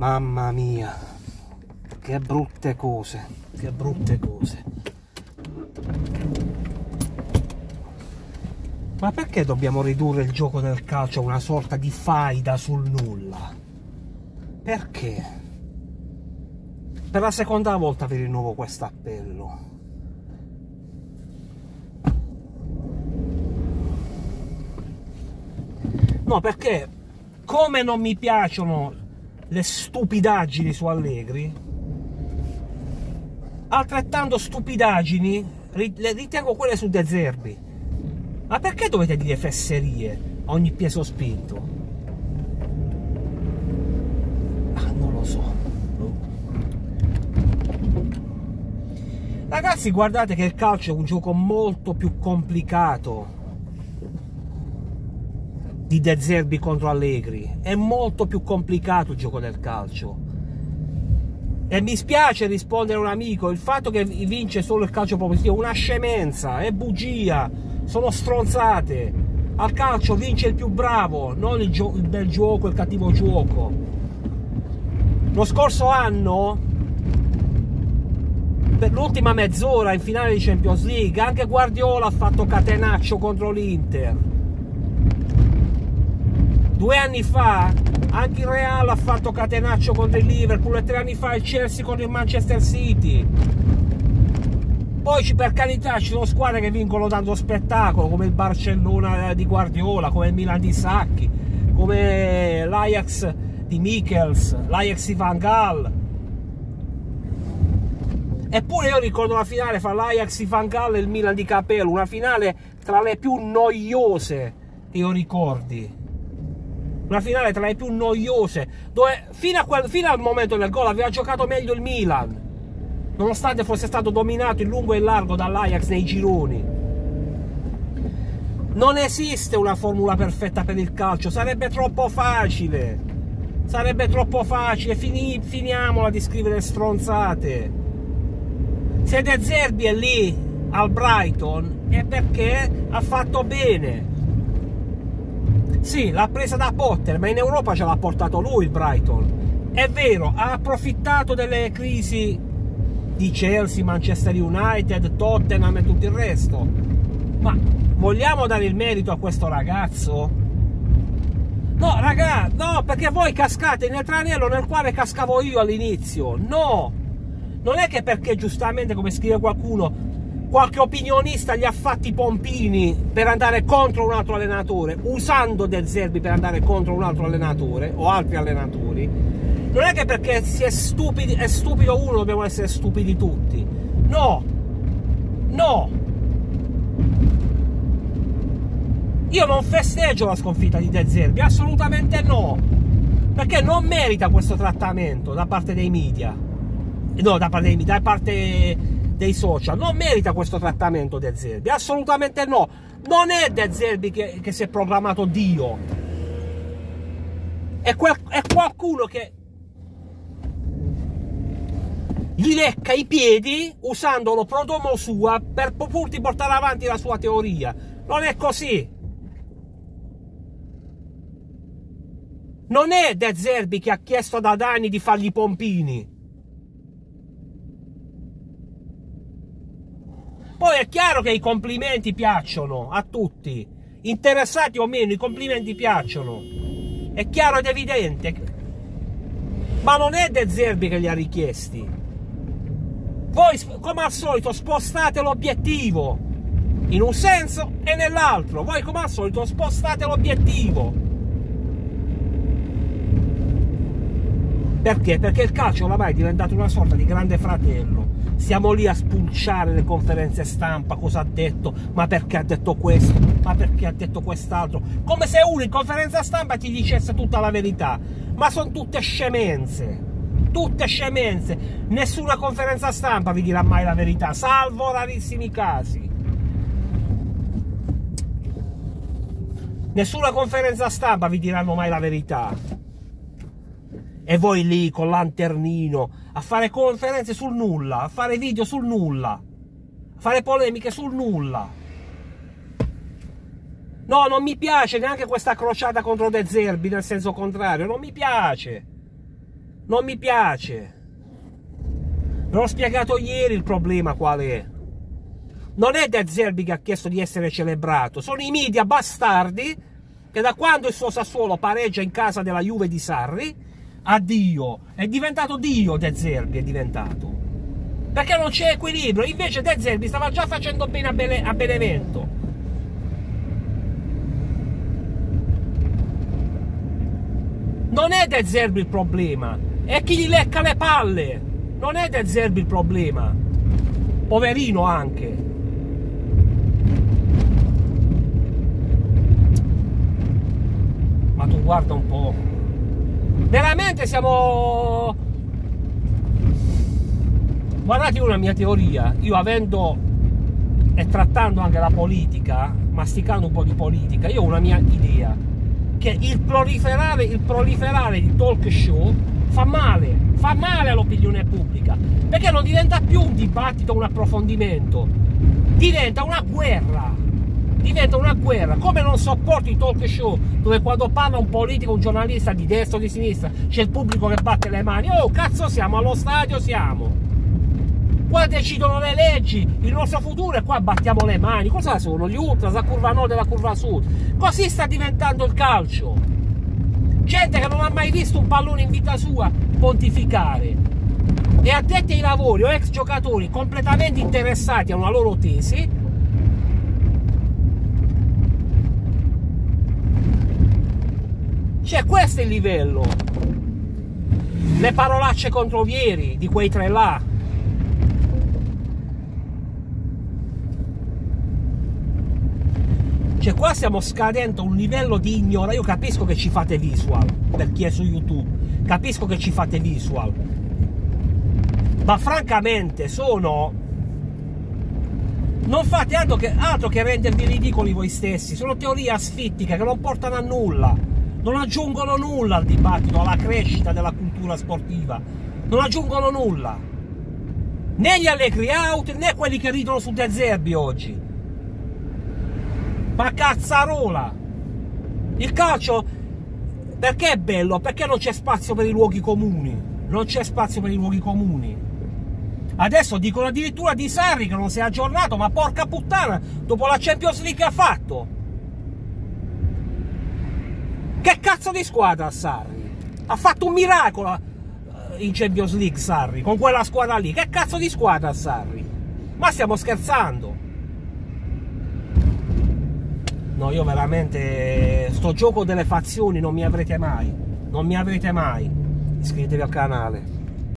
Mamma mia, che brutte cose, che brutte cose. Ma perché dobbiamo ridurre il gioco del calcio a una sorta di faida sul nulla? Perché? Per la seconda volta vi rinnovo questo appello. No, perché come non mi piacciono le stupidaggini su Allegri, altrettanto stupidaggini le ritengo quelle su De Zerbi. Ma perché dovete dire fesserie a ogni peso spinto? Ah, non lo so. Ragazzi, guardate che il calcio è un gioco molto più complicato di De Zerbi contro Allegri. È molto più complicato il gioco del calcio. E mi spiace rispondere a un amico, il fatto che vince solo il calcio propositivo è una scemenza, è bugia, sono stronzate. Al calcio vince il più bravo, non il, il bel gioco, il cattivo gioco. Lo scorso anno, per l'ultima mezz'ora in finale di Champions League, anche Guardiola ha fatto catenaccio contro l'Inter Due anni fa anche il Real ha fatto catenaccio contro il Liverpool e tre anni fa il Chelsea contro il Manchester City. Poi per carità ci sono squadre che vincono dando spettacolo, come il Barcellona di Guardiola, come il Milan di Sacchi, come l'Ajax di Michels, l'Ajax di Van Gaal. Eppure io ricordo la finale fra l'Ajax di Van Gaal e il Milan di Capello, una finale tra le più noiose che io ricordi una finale tra le più noiose, dove fino, quel, fino al momento del gol aveva giocato meglio il Milan, nonostante fosse stato dominato in lungo e largo dall'Ajax nei gironi. Non esiste una formula perfetta per il calcio, sarebbe troppo facile. Sarebbe troppo facile, Fini, finiamola di scrivere stronzate. Se De Zerbi è lì al Brighton è perché ha fatto bene sì, l'ha presa da Potter, ma in Europa ce l'ha portato lui il Brighton. È vero, ha approfittato delle crisi di Chelsea, Manchester United, Tottenham e tutto il resto. Ma vogliamo dare il merito a questo ragazzo? No, raga, no, perché voi cascate nel tranello nel quale cascavo io all'inizio. No! Non è che perché giustamente, come scrive qualcuno, qualche opinionista gli ha fatti pompini per andare contro un altro allenatore, usando De Zerbi per andare contro un altro allenatore o altri allenatori, non è che perché si è, stupidi, è stupido uno dobbiamo essere stupidi tutti. No, no. Io non festeggio la sconfitta di De Zerbi, assolutamente no. Perché non merita questo trattamento da parte dei media. No, da parte dei media, da parte dei social non merita questo trattamento De Zerbi, assolutamente no. Non è De Zerbi che, che si è proclamato Dio, è, quel, è qualcuno che gli lecca i piedi usandolo pro domo sua per purti portare avanti la sua teoria. Non è così. Non è De Zerbi che ha chiesto ad Adani di fargli i pompini. Poi è chiaro che i complimenti piacciono a tutti, interessati o meno, i complimenti piacciono. È chiaro ed evidente. Ma non è De Zerbi che li ha richiesti. Voi, come al solito, spostate l'obiettivo in un senso e nell'altro. Voi, come al solito, spostate l'obiettivo. Perché? Perché il calcio oramai è diventato una sorta di grande fratello. Siamo lì a spulciare le conferenze stampa, cosa ha detto, ma perché ha detto questo, ma perché ha detto quest'altro, come se uno in conferenza stampa ti dicesse tutta la verità, ma sono tutte scemenze, tutte scemenze, nessuna conferenza stampa vi dirà mai la verità, salvo rarissimi casi. Nessuna conferenza stampa vi diranno mai la verità e voi lì con lanternino a fare conferenze sul nulla, a fare video sul nulla, a fare polemiche sul nulla. No, non mi piace neanche questa crociata contro De Zerbi nel senso contrario, non mi piace. Non mi piace. Ve l'ho spiegato ieri il problema qual è. Non è De Zerbi che ha chiesto di essere celebrato, sono i media bastardi che da quando il suo Sassuolo pareggia in casa della Juve di Sarri, addio, è diventato Dio De Zerbi, è diventato. Perché non c'è equilibrio, invece De Zerbi stava già facendo bene a, Bene a Benevento. Non è De Zerbi il problema, è chi gli lecca le palle. Non è De Zerbi il problema. Poverino anche. Ma tu guarda un po'. Veramente siamo... Guardate una mia teoria. Io avendo e trattando anche la politica, masticando un po' di politica, io ho una mia idea. Che il proliferare, il proliferare di talk show fa male, fa male all'opinione pubblica, perché non diventa più un dibattito, un approfondimento, diventa una guerra, diventa una guerra, come non sopporto i talk show dove quando parla un politico, un giornalista di destra o di sinistra, c'è il pubblico che batte le mani, oh cazzo siamo, allo stadio siamo, qua decidono le leggi, il nostro futuro e qua battiamo le mani, cosa sono? Gli ultras, la curva nord e la curva sud, così sta diventando il calcio. Gente che non ha mai visto un pallone in vita sua pontificare. E addetti ai lavori o ex giocatori completamente interessati a una loro tesi cioè questo è il livello le parolacce contro Vieri di quei tre là Cioè qua stiamo scadendo un livello di ignoranza. Io capisco che ci fate visual, per chi è su YouTube. Capisco che ci fate visual. Ma francamente sono... Non fate altro che, altro che rendervi ridicoli voi stessi. Sono teorie asfittiche che non portano a nulla. Non aggiungono nulla al dibattito, alla crescita della cultura sportiva. Non aggiungono nulla. Né gli allegri out, né quelli che ridono su De Zerbi oggi. Ma cazzarola! Il calcio perché è bello? Perché non c'è spazio per i luoghi comuni. Non c'è spazio per i luoghi comuni. Adesso dicono addirittura di Sarri che non si è aggiornato, ma porca puttana, dopo la Champions League che ha fatto. Che cazzo di squadra Sarri? Ha fatto un miracolo eh, in Champions League Sarri, con quella squadra lì. Che cazzo di squadra Sarri? Ma stiamo scherzando? No, io veramente sto gioco delle fazioni non mi avrete mai. Non mi avrete mai. Iscrivetevi al canale.